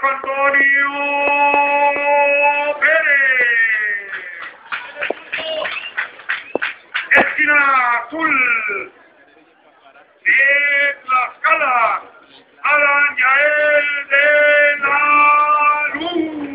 Marco Antonio Pérez. Esquina azul de Tlaxcala. Alan Yael de la Luz.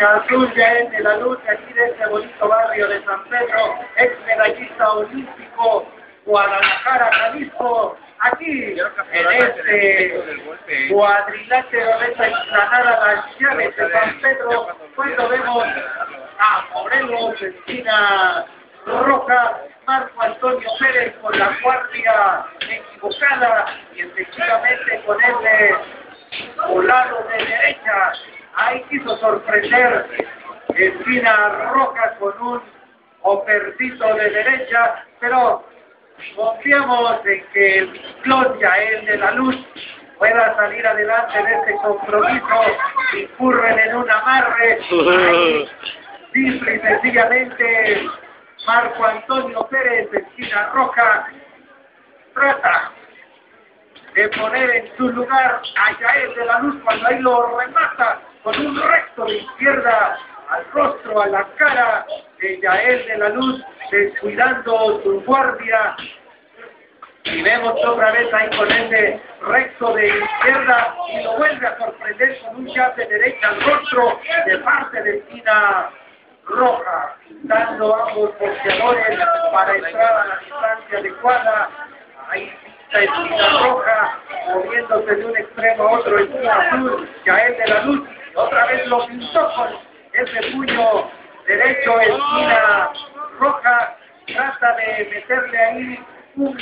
Azul Yael de la Luz, aquí de este bonito barrio de San Pedro, ex medallista olímpico, Guadalajara, Jalisco, aquí en este cuadrilátero de esta explanada las llaves de San Pedro, cuando vemos a Morelos, esquina roja, Marco Antonio Pérez con la guardia equivocada y efectivamente con ese volado de derecha, ahí quiso sorprender esquina roja con un opercito de derecha, pero confiamos en que el ciclón Yael de la Luz pueda salir adelante de este compromiso, incurren en un amarre, ahí, simple y sencillamente Marco Antonio Pérez, esquina roja, trata de poner en su lugar a Yael de la Luz cuando ahí lo remata con un recto de izquierda al rostro, a la cara de Yael de la Luz, descuidando su guardia. Y vemos otra vez ahí con ese recto de izquierda y lo vuelve a sorprender con un jab de derecha al rostro de parte de esquina roja, dando ambos boxeadores para entrar a la distancia adecuada. Ahí está esquina roja, moviéndose de un extremo a otro, esquina azul, Yael de la Luz, otra vez lo pintó con ese puño derecho, esquina roja, trata de meterle ahí un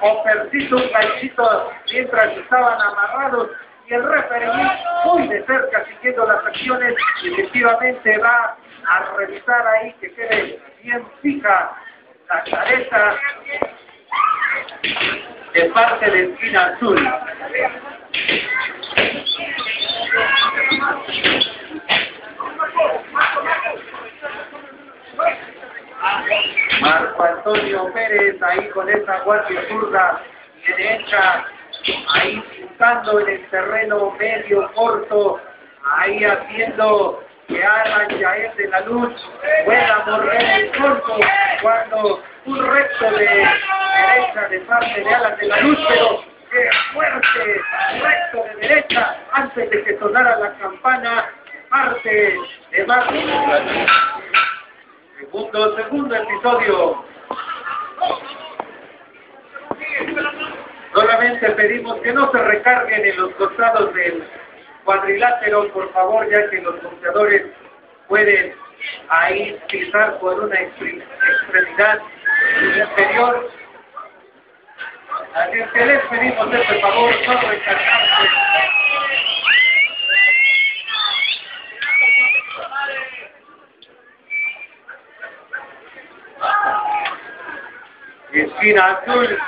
opercito, un ganchito mientras estaban amarrados y el referee muy de cerca siguiendo las acciones efectivamente va a revisar ahí que quede bien fija la cabeza de parte de esquina azul. Marco Antonio Pérez ahí con esa guardia zurda derecha, ahí pintando en el terreno medio corto, ahí haciendo que Alan Yael de la Luz pueda morrer el corto cuando un recto de derecha de parte de Alan de la Luz, pero que fuerte recto de derecha antes de que sonara la campana parte de Marco. Segundo, segundo episodio. Solamente pedimos que no se recarguen en los costados del cuadrilátero, por favor, ya que los boxeadores pueden ahí pisar por una extremidad inferior. Así que les pedimos este favor, no recargarse. Esquina Azul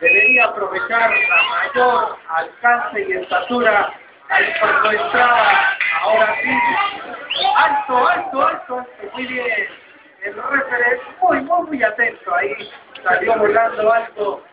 debería aprovechar la mayor alcance y estatura ahí cuando entraba, ahora sí, alto, alto, alto, muy bien, el referee muy, muy, muy atento ahí, salió volando alto.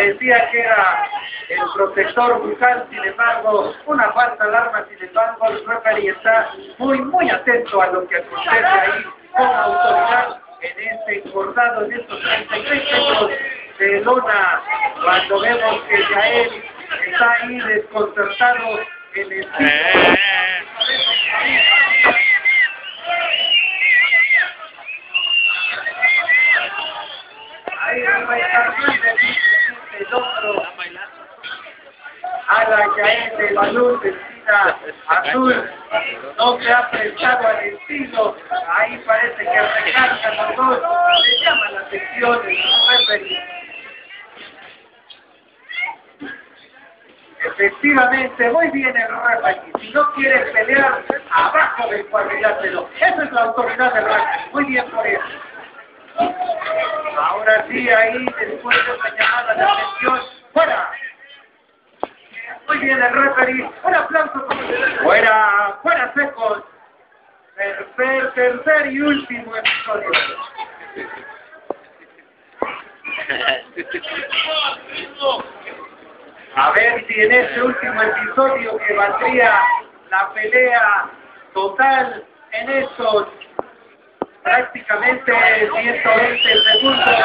Parecía que era el protector bucal, sin embargo, una falta al arma, sin embargo, el referee está muy, muy atento a lo que acontece ahí con autoridad en este engordado, en estos 33 metros de lona, cuando vemos que Yael está ahí desconcertado en el piso. El a la Yael de la luz azul no se ha prestado al estilo ahí parece que recargan los dos le llama la atención el referee efectivamente muy bien el referee si no quiere pelear abajo del cuadrilátero. Esa es la autoridad del referee muy bien por eso ahora sí ahí después de esa llamada de atención fuera muy bien el referee. Un aplauso para Fuera, fuera secos. tercer, tercer y último episodio. A ver si en este último episodio que valdría la pelea total en estos prácticamente 120 segundos.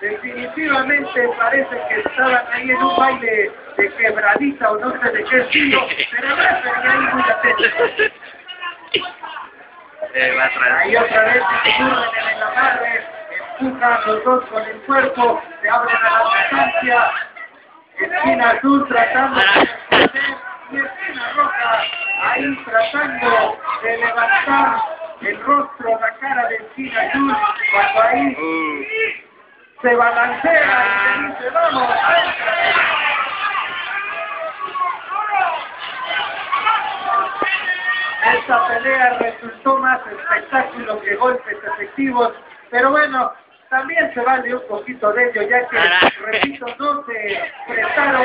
Definitivamente parece que estaban ahí en un baile de quebradita o no sé de qué estilo, pero no sería ahí muy atento. Ahí otra vez se en el amarre, empujan los dos con el cuerpo, se abren a la distancia, esquina azul tratando de esquina roja, ahí tratando de levantar el rostro, la cara de esquina azul, cuando ahí se balancea y dice, vamos, Esta pelea resultó más espectáculo que golpes efectivos, pero bueno, también se vale un poquito de ello, ya que, repito, no se prestaron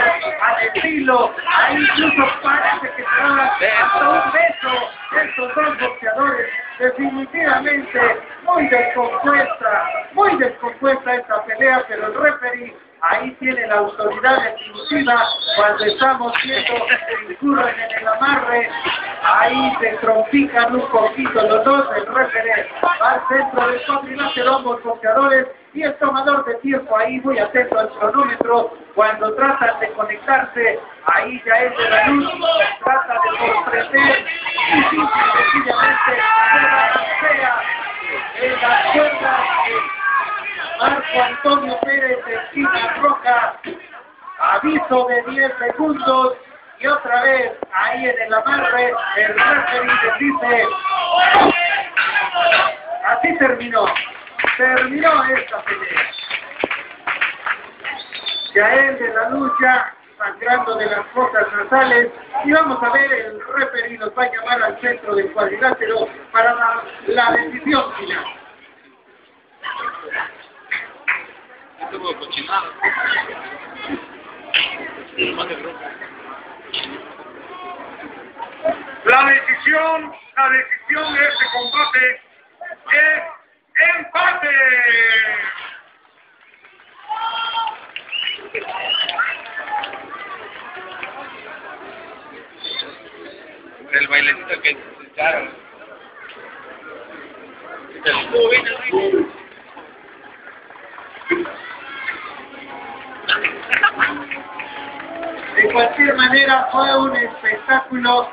estilo, ahí incluso parece que estaban hasta un beso estos dos boxeadores, definitivamente muy descompuesta, muy descompuesta esta pelea, pero el referee ahí tiene la autoridad definitiva cuando estamos viendo que incurren en el amarre, ahí se trompican un poquito los dos, el referee va al centro del cuadrilátero, ambos boxeadores, y el tomador de tiempo ahí muy atento al cronómetro, cuando tratan de conectarse, ahí ya es de la luz, trata de simple y sencillamente se balancea en las cuerdas Marco Antonio Pérez de esquina roja, aviso de 10 segundos y otra vez ahí en el amarre el referee dice así terminó, terminó esta pelea. Yael de la lucha sangrando de las fosas nasales y vamos a ver el referee nos va a llamar al centro del cuadrilátero para la, la decisión final. La decisión, la decisión de este combate es empate. El bailecito que echaron. De cualquier manera fue un espectáculo